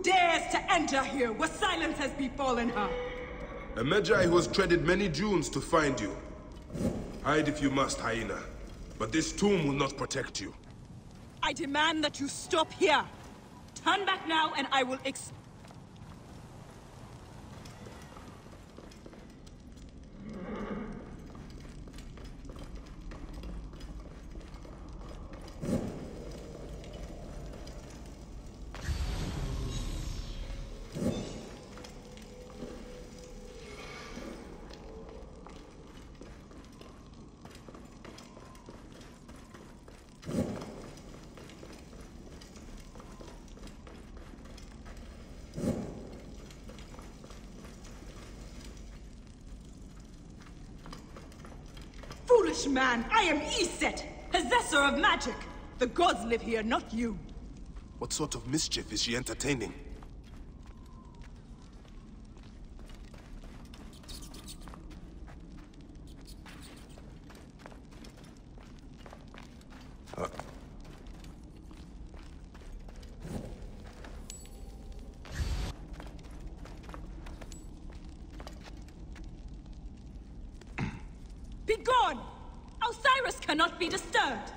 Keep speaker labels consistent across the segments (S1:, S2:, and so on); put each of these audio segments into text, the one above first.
S1: Who dares to enter here where silence has befallen her?
S2: A Medjay who has treaded many dunes to find you. Hide if you must, Hyena. But this tomb will not protect you.
S1: I demand that you stop here. Turn back now and I will ex- Foolish man, I am Iset, possessor of magic. The gods live here, not you.
S2: What sort of mischief is she entertaining?
S1: Be gone! Osiris cannot be disturbed!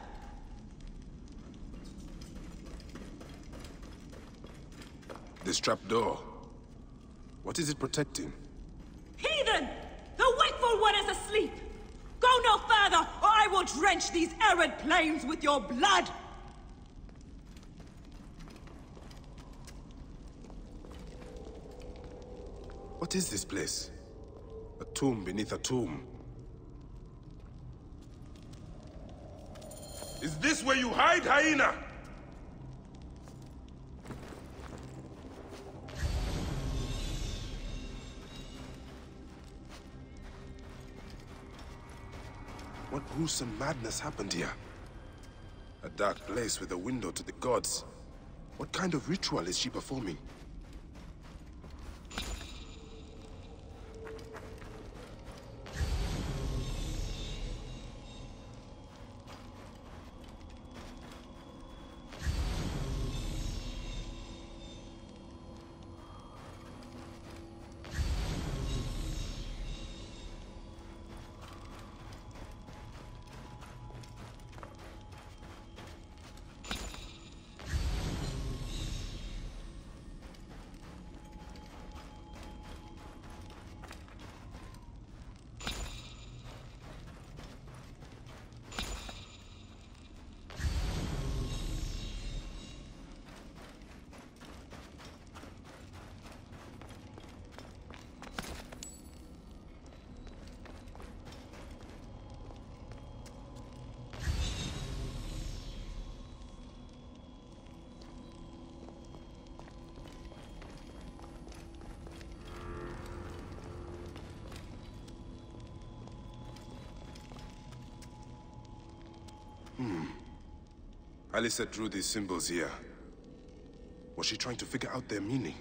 S2: This trapdoor. What is it protecting?
S1: Heathen! The wakeful one is asleep! Go no further, or I will drench these arid plains with your blood!
S2: What is this place? A tomb beneath a tomb. Is this where you hide, hyena? What gruesome madness happened here? A dark place with a window to the gods. What kind of ritual is she performing? Alyssa drew these symbols here. Was she trying to figure out their meaning?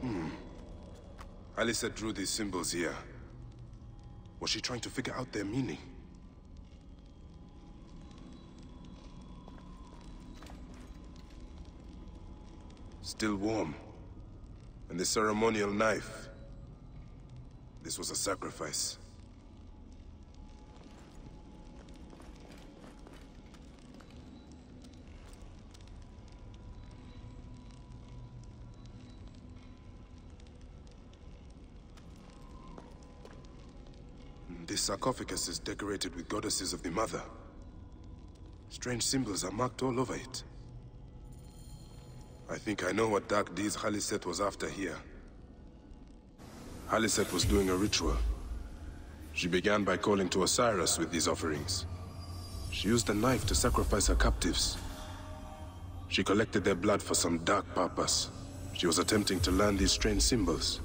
S2: Hmm. Alyssa drew these symbols here. Was she trying to figure out their meaning? Still warm. And the ceremonial knife. This was a sacrifice. This sarcophagus is decorated with goddesses of the Mother. Strange symbols are marked all over it. I think I know what dark deeds Khaliset was after here. Khaliset was doing a ritual. She began by calling to Osiris with these offerings. She used a knife to sacrifice her captives. She collected their blood for some dark purpose. She was attempting to learn these strange symbols.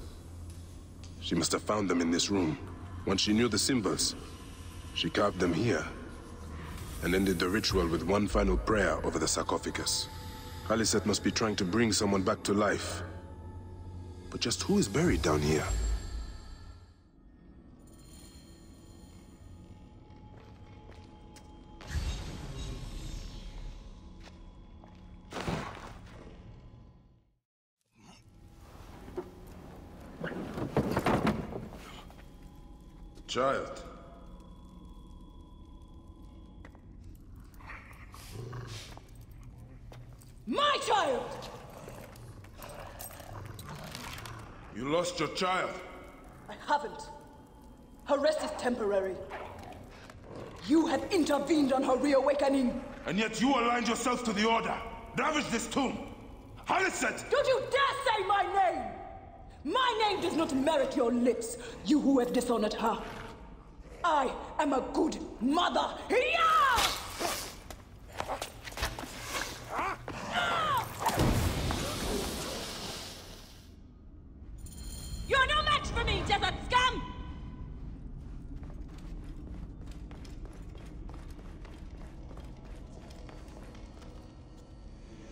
S2: She must have found them in this room. Once she knew the symbols, she carved them here, and ended the ritual with one final prayer over the sarcophagus. Khaliset must be trying to bring someone back to life. But just who is buried down here? Child.
S1: My child!
S2: You lost your child.
S1: I haven't. Her rest is temporary. You have intervened on her reawakening.
S2: And yet you aligned yourself to the Order. Ravage this tomb. Hyacinth!
S1: Don't you dare say my name! My name does not merit your lips, you who have dishonored her. I am a good mother. Yeah! You're no match for me, desert scum!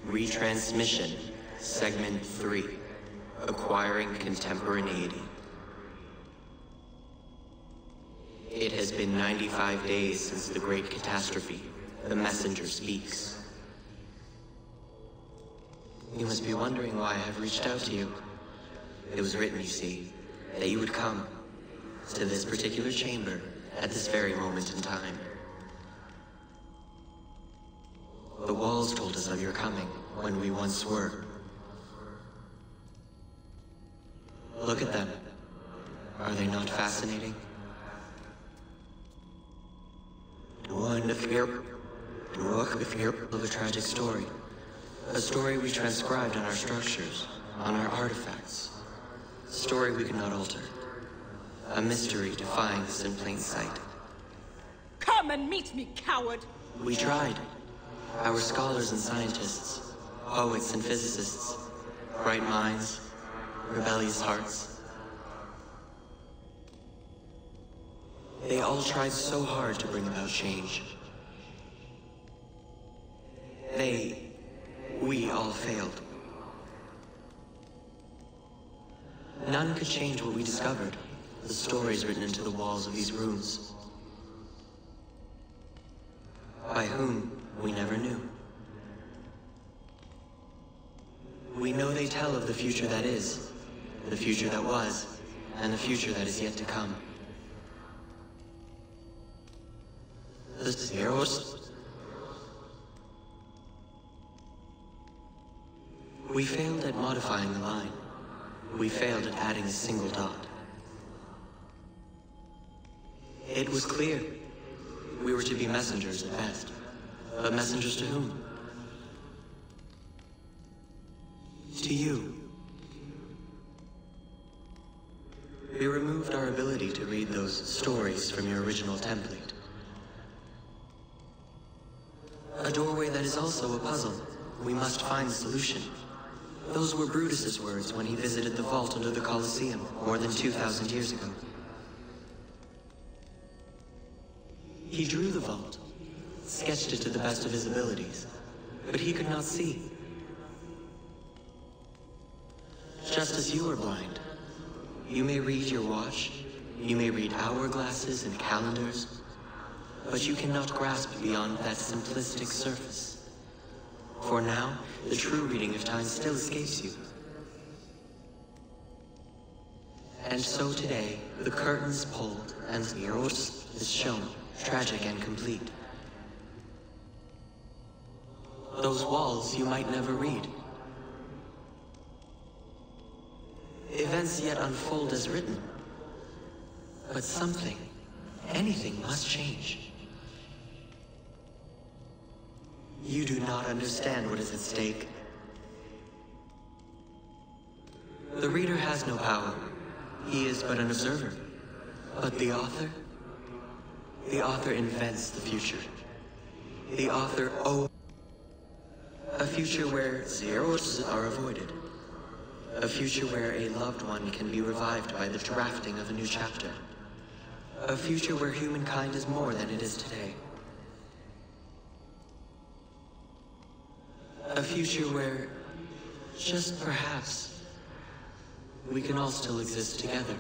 S3: Retransmission, Segment 3 Acquiring Contemporaneity. It has been 95 days since the Great Catastrophe. The messenger speaks. You must be wondering why I have reached out to you. It was written, you see, that you would come to this particular chamber at this very moment in time. The walls told us of your coming when we once were. Look at them. Are they not fascinating? One of here, of here of a tragic story. A story we transcribed on our structures, on our artifacts. A story we cannot alter. A mystery defying us in plain sight.
S1: Come and meet me, coward!
S3: We tried. Our scholars and scientists, poets and physicists, bright minds, rebellious hearts. They all tried so hard to bring about change. They, we all failed. None could change what we discovered, the stories written into the walls of these rooms. By whom, we never knew. We know they tell of the future that is, the future that was, and the future that is yet to come. The Zeros? We failed at modifying the line. We failed at adding a single dot. It was clear. We were to be messengers at best. But messengers to whom? To you. We removed our ability to read those stories from your original template. A doorway that is also a puzzle. We must find the solution. Those were Brutus's words when he visited the vault under the Colosseum more than 2,000 years ago. He drew the vault, sketched it to the best of his abilities, but he could not see. Just as you are blind, you may read your watch, you may read hourglasses and calendars, but you cannot grasp beyond that simplistic surface. For now, the true reading of time still escapes you. And so today, the curtains pulled and the Eros is shown, tragic and complete. Those walls you might never read. Events yet unfold as written. But something, anything must change. You do not understand what is at stake. The reader has no power. He is but an observer. But the author? The author invents the future. The author oh a future where zeros are avoided. A future where a loved one can be revived by the drafting of a new chapter. A future where humankind is more than it is today. A future where, just perhaps, we can all still exist together.